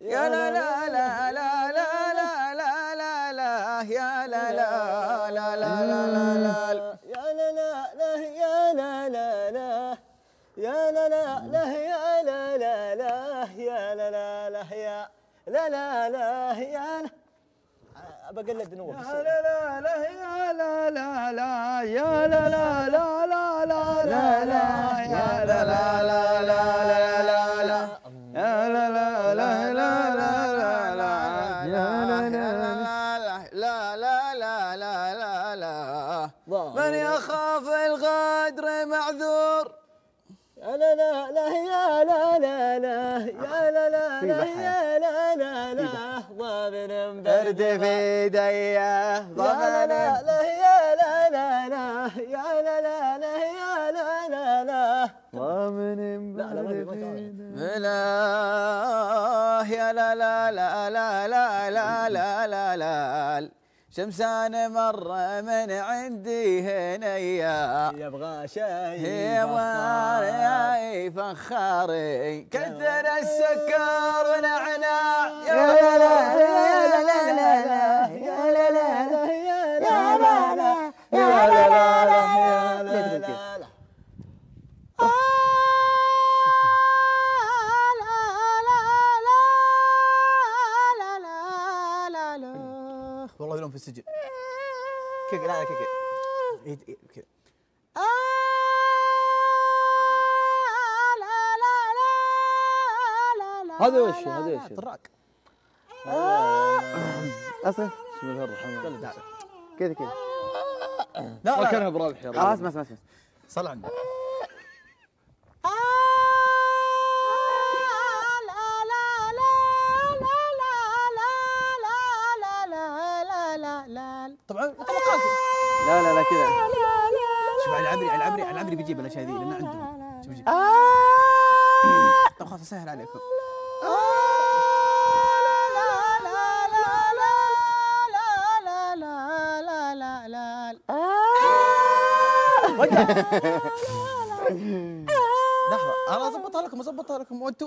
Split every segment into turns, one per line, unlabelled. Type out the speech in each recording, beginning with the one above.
يا لا لا لا لا لا لا لا لا لا يا لا لا لا لا لا لا لا
يا لا لا لا يا لا لا لا يا لا لا لا يا لا لا لا يا لا لا لا يا لا لا لا يا لا بقلد نور
لا لا لا يا لا لا لا يا لا لا لا لا لا لا لا يا لا لا لا لا لا لا لا لا من يخاف الغدر معذور
يا لا لا لا يا لا لا لا يا لا لا لا يا لا لا لا ضامن
برد في يدي
يا لا لا لا يا لا لا لا يا لا لا لا يا لا لا لا
ضامن برد
في.
شمسان مرة من عندي هنيا
يبغى شيء
يا فخاري كثر السكر ونعناع. كيك لا لا كيك. إيه، إيه، كذا
هذا وش هذا وش
طراق.
أصلا؟
بسم الله الرحمن الرحيم.
كذا كذا
لا
كانها برابح يا رجل
اسمع اسمع اسمع
صل على النبي.
كذا.
شوف علي العمري علي العمري علي العمري بيجيب الأشياء ذي لأن عندهم شوف يجيب طب خلاص أسهل عليكم. لحظة أنا اضبطها لكم اضبطها لكم. وأنتم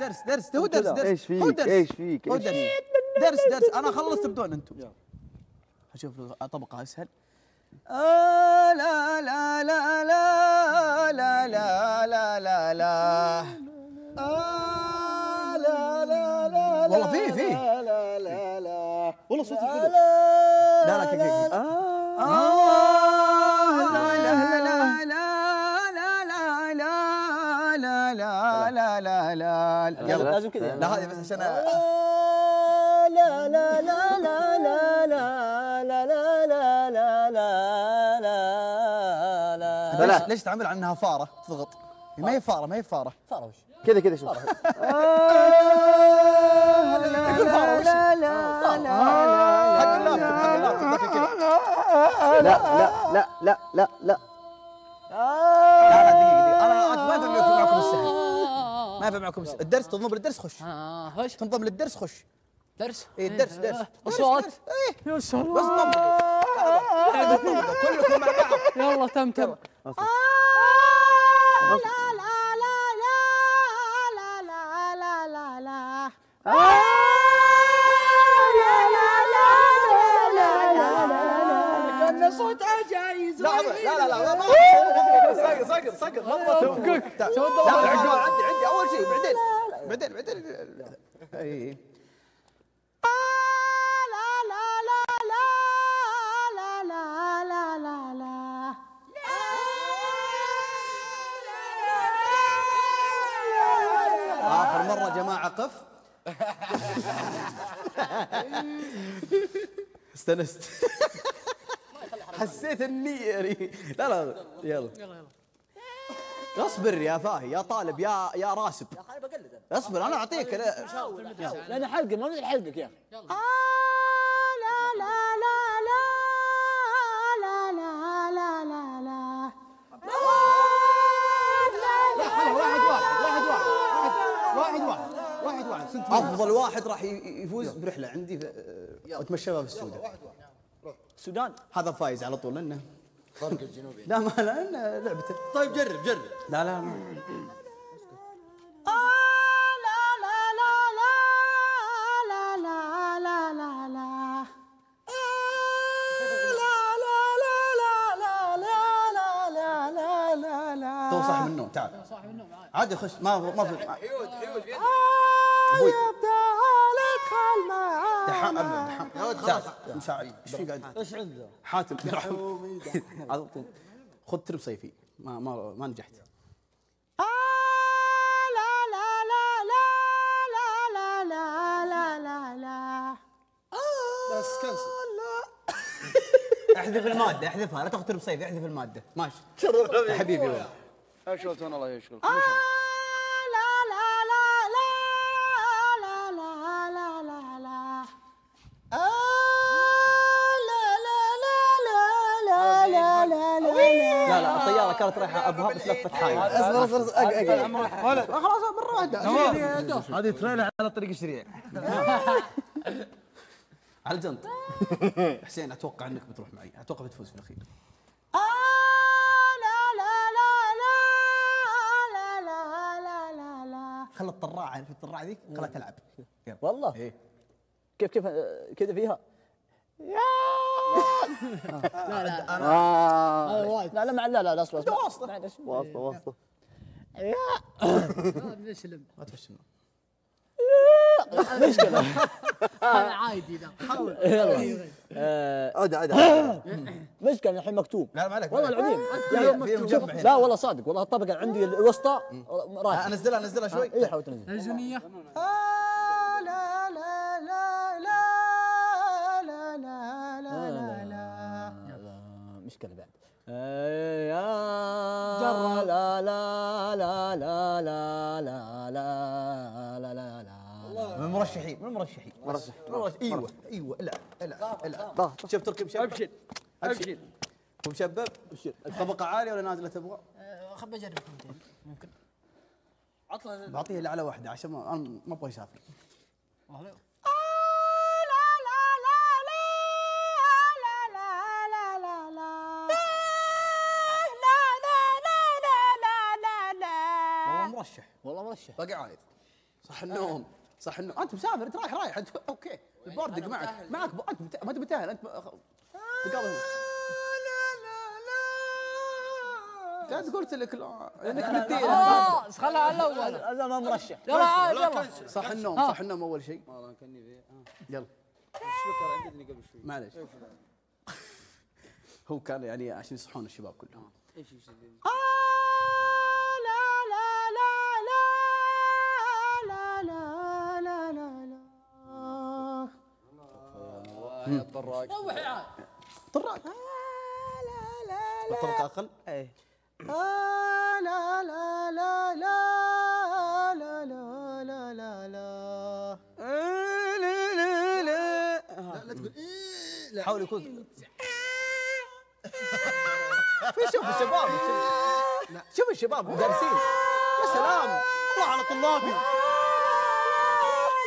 درس درس هو درس درس. إيش
فيك؟ إيش فيك؟
درس. درس أنا خلصت تبدون أنتم أشوف طبقه أسهل. آه لا لا لا لا لا لا لا لا لا آه لا لا لا والله في في
لا لا لا لا
والله صوتي
لا
لا لا
آه.
آه لا لا لا لا لا لا لا لا لا لا لا لا يلا
لازم كذا
لا هذه بس عشان
لا لا لا لا لا لا لا لا لا
ليش ليش تعمل عنها فاره تضغط ما هي فاره ما هي فاره
صار وش
كذا كذا شوف
يقول فاره وش حق اللابتوب حق اللابتوب ذاك كذا
لا لا لا لا لا لا
لا ما ينفع معكم ما السهل الدرس تنضم للدرس خش
آه خش
تنضم للدرس خش
درس
اي الدرس درس
اصوات
إيه
يا سلام
بس انضموا كلكم مع بعض
يلا تم تم
كان صوتها جايز لا لا لا لا ما- ساقط ساقط ساقط ما تضبط لا لا عندي عندي اول شيء بعدين بعدين بعدين اي مره جماعة قف استنست حسيت إني يعني لا لا يلا.
يلا
اصبر يا فاهي يا طالب يا يا راسب.
أنا بقلد أنا
اصبر أنا أعطيك أنا-
لأن حلقه ما مثل حلقك يا
أخي. افضل واحد راح يفوز برحله عندي اتمشى في السودان واحد واحد
السودان
هذا فايز على طول لأنه فرق الجنوبي لا ما لا لعبته
طيب جرب جرب
لا لا ما صاحب النوم تعال
صاحب من النوم عادي
خش ما ما في أبوي
تعال ادخل معانا
دحام أبدا، دحام مساعد مساعد إيش في قاعد؟
إيش عنده؟
حاتم. على طول. خذ ترم صيفي. ما ما ما نجحت.
بس كنسل.
احذف المادة احذفها. لا تاخذ ترم صيفي احذف المادة. ماشي. يا حبيبي. والله
اشغلتون الله يشغلك
كانت رايحة ابها بس لفت حايل
أصبر أصبر اصبر
خلاص مره واحدة
هذه تريلر على الطريق السريع
على الجنط حسين أتوقع إنك بتروح معي. أتوقع بتفوز في الأخير. خلى الطراعة عارف الطراعة ذيك؟ خلها تلعب.
والله.
إيه.
كيف كيف كذا فيها؟
لا لا
لا
إيه. إيه.
لا لا لا لا لا لا
لا
لا
لا لا
لا لا
لا لا
مشكلة
لا عادي ذا.
حاول.
لا لا
مشكلة الحين مكتوب.
لا ما عليك
والله العظيم. يعني لا والله صادق. والله الطبقة عندي الوسطى رايحة.
أنزلها أنزلها شوي.
اي حاول تنزل.
الجنية
مشكلة بعد. يا جرى. لا لا لا لا لا لا لا لا لا لا.
من المرشحين من المرشحين مرشح أيوه أيوه العب العب
طه.
شوف تركب مشبب أبشر أبشر. ومشبب طبقه عالية ولا نازلة تبغى؟
خب اجرب ثنتين ممكن.
بعطيه اللي على واحدة عشان ما أبغى يسافر.
والله
مرشح باقي عايد. صح النوم صح النوم. انت مسافر انت رايح رايح. انت أوكي. البوردق معك معك انت ما تبي تاهل انت تقابل كانت قلت لك لا. انك مدير
آه خلها على الأول
هذا ما مرشح
يلا عاد يلا.
صح النوم صح النوم أول شيء.
والله كاني في
يلا.
عندني قبل شوي؟
معليش. هو كان يعني عشان يصحون الشباب كلهم.
إيش إيش يا طراق.
روح يا عاد.
طراق. الطبقة أقل
إيه.
حاول يكون. في شوف الشباب شوف- الشباب دارسين. يا سلام. الله على طلابي.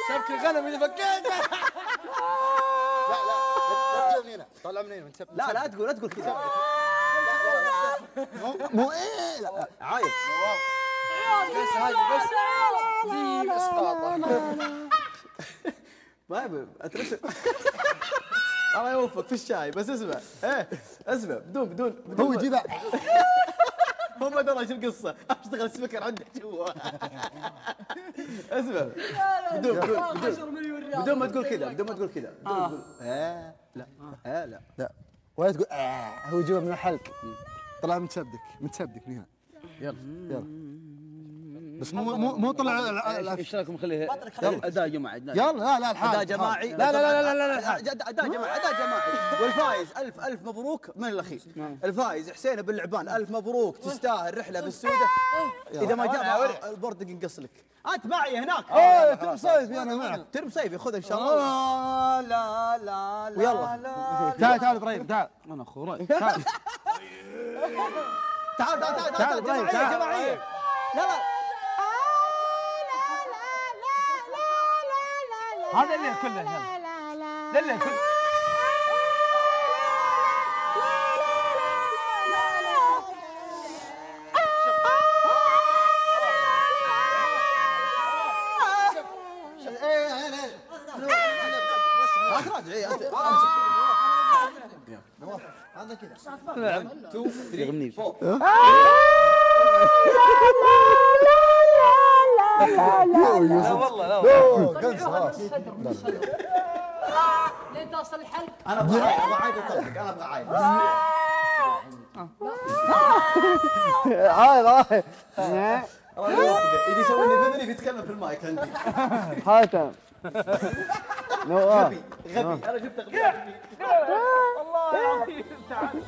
شبك الغنم اذا فكيت لا لا لا طلع من هنا ونسب-
لا لا تقول لا تقول كذا. مو إيه لا عايد
بس هذه بس دي الاسقاط
ما يبي أترك. الله يوفقك في الشاي بس اسمع. إيه اسمع بدون بدون, بدون
هو جذع
هو ما درى إيش القصة. أشتغل سبيكر عنده جوا اسمع. بدون بدون ما تقول كذا بدون ما تقول كذا. بدون ما تقول إيه. لا. إيه لا.
لا. ولا تقول آه هو جوا من الحلق. طلع متسبدك من هنا
يلا.
يلا. بس مو مو مو طلع
إيش رايكم نخليه اداء جماعي
يلا لا لا الحال
اداء جماعي
لا لا لا لا لا, لا, لا.
اداء جماعي اداء جماعي والفايز الف الف مبروك من الاخير الفايز حسين بن لعبان الف مبروك تستاهل رحله بالسوده اذا ما جاب البورد ينقص لك انت معي هناك
اوه تم صيفي أنا معك
ترم صيفي خذ ان شاء الله
لا لا لا
ويلا
تعال تعال إبراهيم تعال أنا أخوي تعال
تعال تعال تعال
تعال
تعال
إبراهيم،
جماعيه
تعال.
جماعيه لا لا
هذا الليل كله لا لا لا
لا. لا لا تراجعي انت
هذا كذا
لا 2 3 4 لا والله لا
أوه، كنس خلاص
لين توصل الحلق؟
أنا أبغى عايد أنا أبغى عايد.
عايد عايد
الله يوفقه يجي يسوي لي بذني بيتكلم في المايك عندي.
حاتم
غبي غبي. أنا جبت غبي
والله العظيم تعال